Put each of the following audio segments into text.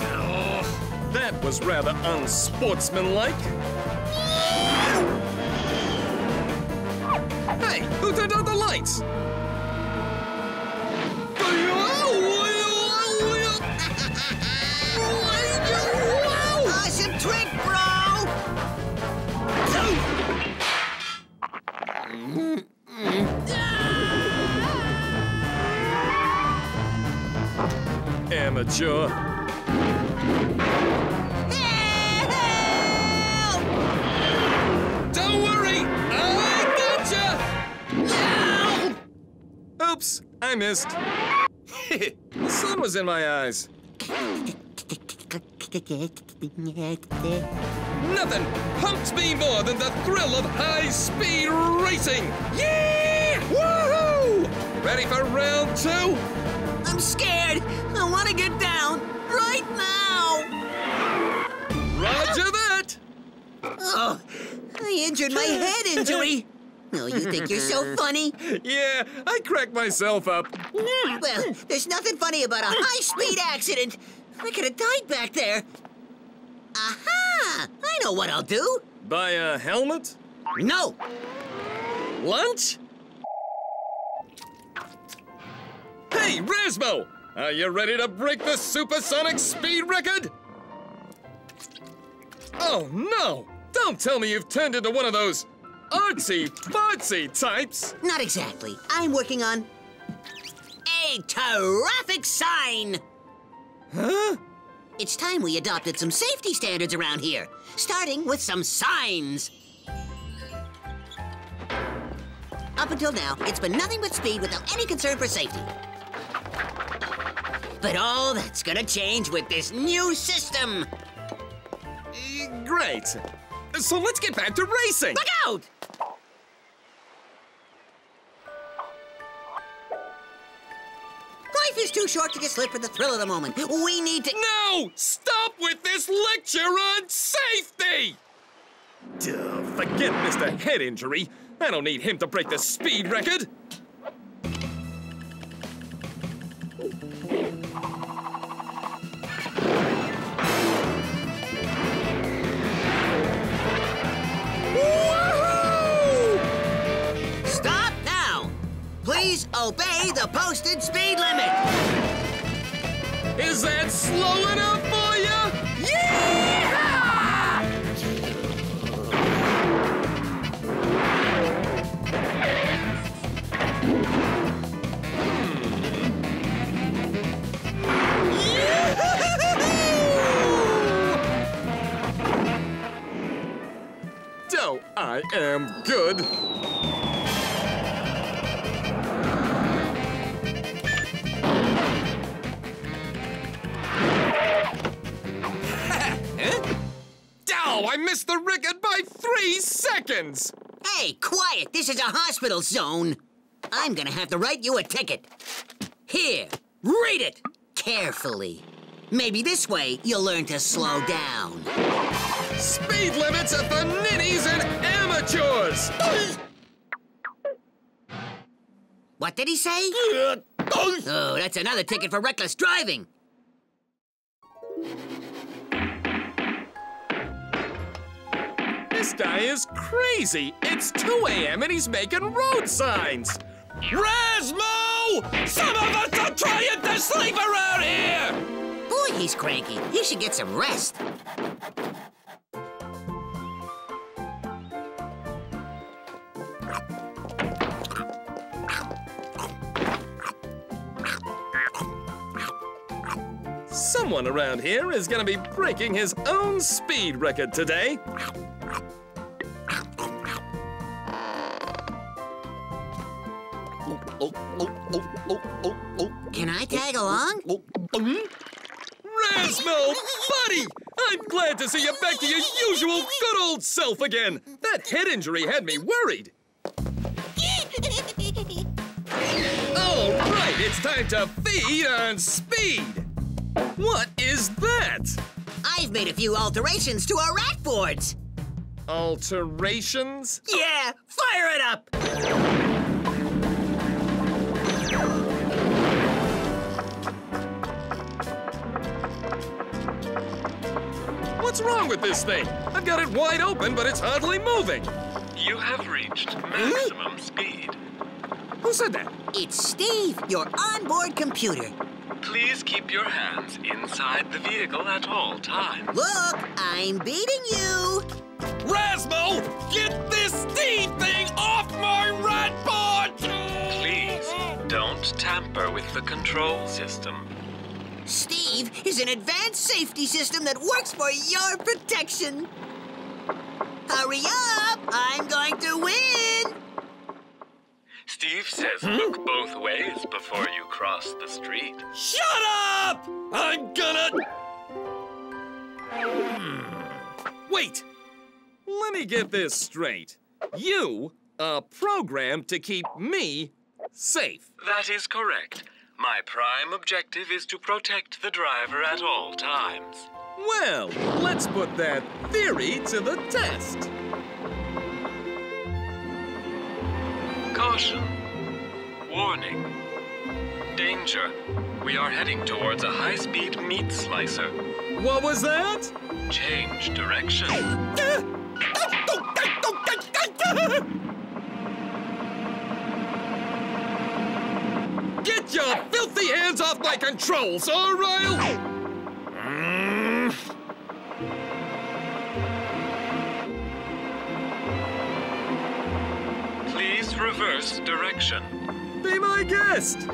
Oh, that was rather unsportsmanlike. Hey, who turned out the lights? Amateur. Don't worry, I! Oops, I missed. the sun was in my eyes. Nothing pumps me more than the thrill of high-speed racing. Yeah! Woohoo! Ready for round two? I'm scared. I want to get down right now. Roger that. Oh, I injured my head injury. Oh, you think you're so funny? Yeah, I cracked myself up. Well, there's nothing funny about a high-speed accident. I could have died back there. Aha! I know what I'll do. Buy a helmet? No, Lunch? Hey, Razmo! Are you ready to break the supersonic speed record? Oh, no! Don't tell me you've turned into one of those artsy fartsy types! not exactly. I'm working on a traffic sign. Huh? It's time we adopted some safety standards around here, starting with some signs. Up until now, it's been nothing but speed without any concern for safety. But all that's gonna change with this new system. Great. So let's get back to racing! Look out! Life is too short to just live for the thrill of the moment. We need to. No! Stop with this lecture on safety! Duh, forget Mr. Head Injury. I don't need him to break the speed record. Stop now! Please obey the posted speed limit. Is that slow enough am good. huh? Oh, I missed the record by three seconds! Hey, quiet! This is a hospital zone. I'm gonna have to write you a ticket. Here, read it carefully. Maybe this way you'll learn to slow down. Speed limits are for ninnies and amateurs! What did he say? Oh, that's another ticket for reckless driving. This guy is crazy. It's 2 a.m. and he's making road signs. Razmo! Some of us are trying to sleep! He's cranky. He should get some rest. Someone around here is gonna be breaking his own speed record today. Can I tag along? Oh, oh, oh, Razmo, buddy! I'm glad to see you back to your usual good old self again. That head injury had me worried. All right, it's time to feed on speed. What is that? I've made a few alterations to our rat boards. Alterations? Yeah, fire it up! With this thing? I've got it wide open, but it's hardly moving. You have reached hmm? maximum speed. Who said that? It's Steve, your onboard computer. Please keep your hands inside the vehicle at all times. Look, I'm beating you. Razmo, get this Steve thing off my rat board! Please don't tamper with the control system. Steve is an advanced safety system that works for your protection. Hurry up! I'm going to win! Steve says look both ways before you cross the street. Shut up! I'm gonna. Hmm. Wait! Let me get this straight. You are programmed to keep me safe. That is correct. My prime objective is to protect the driver at all times. Well, let's put that theory to the test. Caution. Warning. Danger. We are heading towards a high-speed meat slicer. What was that? Change direction. Get your filthy hands off my controls! Mm. Please reverse direction. Be my guest!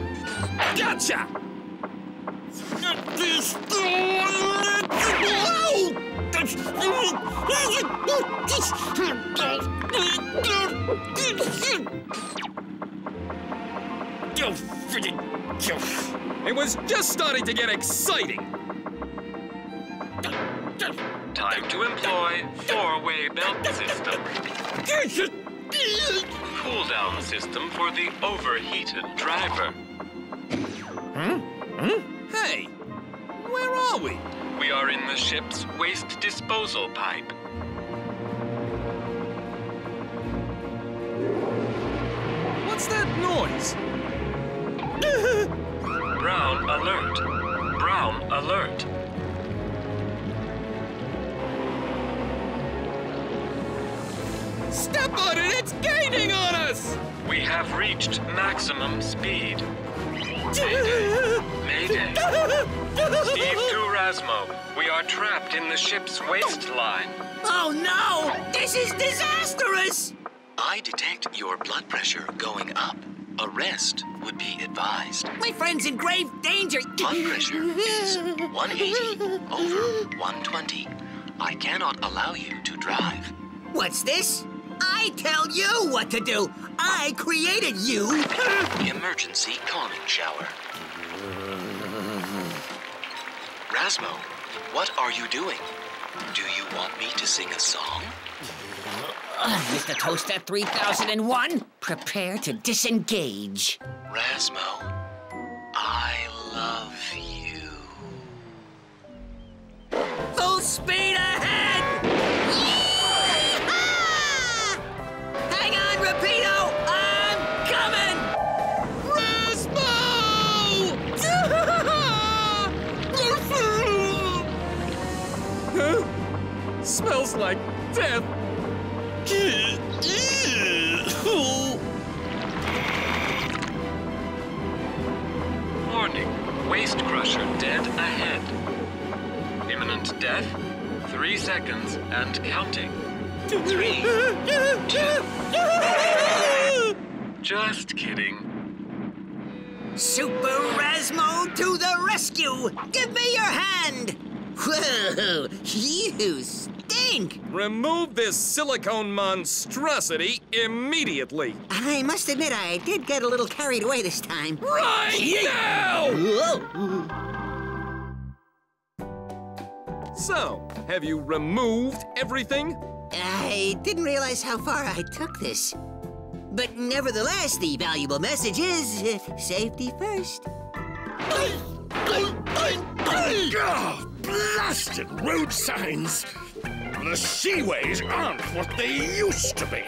Gotcha! It was just starting to get exciting. Time to employ four-way belt system. Cool down system for the overheated driver. Hmm? Hmm? Hey, where are we? We are in the ship's waste disposal pipe. What's that noise? Brown alert. Brown alert. Step on it, it's gaining on us! We have reached maximum speed. Mayday. Mayday. Steve to Razmo. We are trapped in the ship's waistline. Oh no! This is disastrous! I detect your blood pressure going up. A rest would be advised. My friend's in grave danger. Blood pressure is 180 over 120. I cannot allow you to drive. What's this? I tell you what to do. I created you. Emergency calming shower. Razmo, what are you doing? Do you want me to sing a song? Mr. Toaster 3001, prepare to disengage. Razmo, I love you. Full speed ahead! Yee-haw! Hang on, Rapido! I'm coming! Huh? Smells like death. Waste crusher dead ahead. Imminent death. Three seconds and counting. Three. Just kidding. Super Razmo to the rescue! Give me your hand! Whoa, you stink! Remove this silicone monstrosity immediately. I must admit, I did get a little carried away this time. Right now! Whoa! So, have you removed everything? I didn't realize how far I took this. But nevertheless, the valuable message is uh, safety first. Blasted road signs! The seaways aren't what they used to be.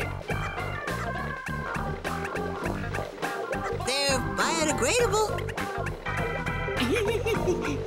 They're biodegradable.